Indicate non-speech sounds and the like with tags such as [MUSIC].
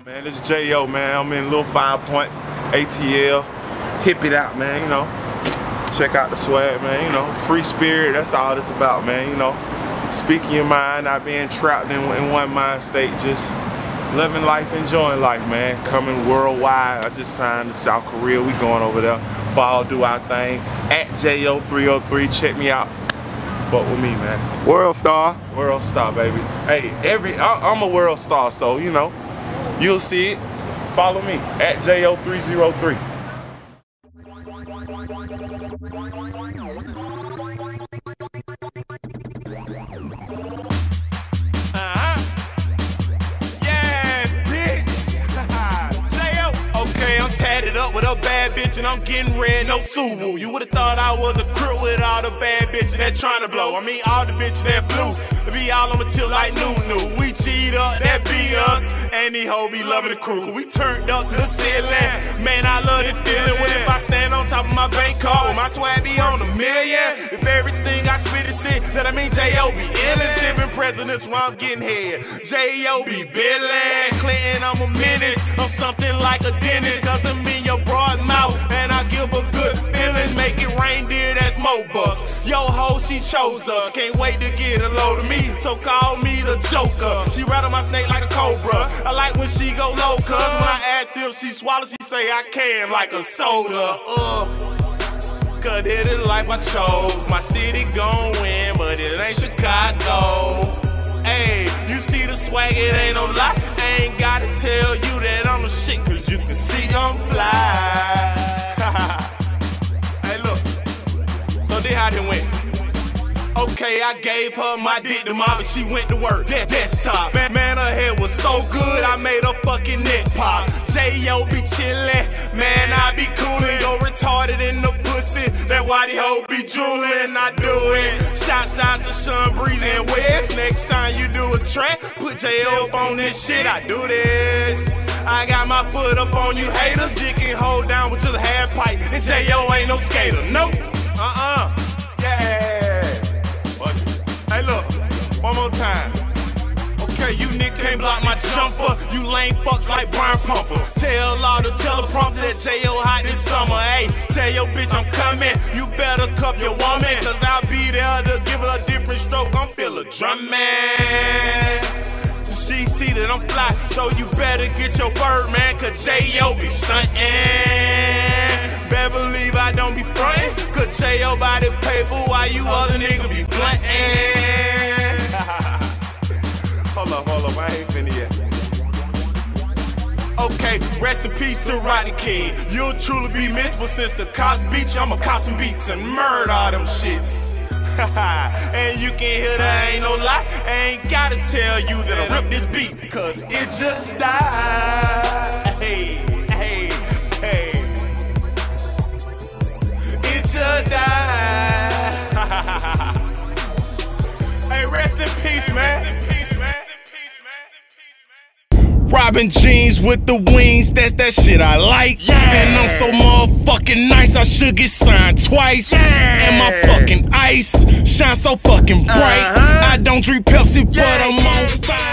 up, man? This is JayO, man. I'm in Little Five Points, ATL. Hip it out, man, you know. Check out the swag, man, you know. Free spirit, that's all it's about, man, you know. Speaking your mind, not being trapped in, in one mind state, just living life, enjoying life, man. Coming worldwide. I just signed to South Korea. We going over there. Ball, do our thing. At JayO303, check me out. Fuck with me, man. World star. World star, baby. Hey, every I, I'm a world star, so you know, you'll see it. Follow me at JayO303. Uh-huh. Yeah, bitch. [LAUGHS] JayO Okay, I'm tatted up with a bad bitch and I'm getting red, no Suwu. You would've thought I was a crip with all the bad bitches that tryna blow. I mean, all the bitches that blue. Be all on my till like new new. We cheat up, that be us. And these hoes be loving the crew. We turned up to the ceiling. Man, I love the feeling. What if I stand on top of my bank card with my swag be on a million? If everything I spit is shit, then I mean JayO be illin'. Sippin' presidents while I'm getting head. JayO be billin'. Clinton, I'm a minute. I'm something like a dentist. Bucks. Yo ho, she chose us. Can't wait to get a load of me. So call me the Joker. She rattle my snake like a cobra. I like when she go low, cuz when I ask if she swallow, she say I can like a soda. Uh. Cause it is life I chose. My city gon' win, but it ain't Chicago. Hey, you see the swag, it ain't no lie. This how went. Okay, I gave her my dick to mom, but she went to work. That desktop. Man, man, her head was so good, I made her fucking neck pop. JayO be chillin', man, I be coolin'. Go retarded in the pussy, that whitey hoe be droolin'. I do it. Shouts out to Sean Breeze and West. Next time you do a track, put JayO up on this shit, I do this. I got my foot up on you haters. You can hold down with just a half pipe, and JayO ain't no skater. Nope. Uh-uh. Yeah. Hey, look, one more time. Okay, you nigga can't block my jumper. You lame fucks like Brian Pumper. Tell all the teleprompter that JayO hot this summer. Hey, tell your bitch I'm coming. You better cup your woman. Cause I'll be there to give her a different stroke. I'm feel a. She see that I'm fly, so you better get your bird, man. Cause JayO be stuntin'. Frontin'. Cause body paper why you other niggas be bluntin'. hold up, hold up, I ain't finna yet. Okay, rest in peace to Rodney King. You'll truly be missed, but since the cops beat you, I'ma cop some beats and murder all them shits. [LAUGHS] and you can hear that ain't no lie. I ain't gotta tell you that I rip this beat, cause it just died. Robin jeans with the wings, that's that shit I like. Yeah. And I'm so motherfucking nice, I should get signed twice. Yeah. And my fucking ice shine so fucking bright. Uh-huh. I don't drink Pepsi, Yeah, but I'm on fire.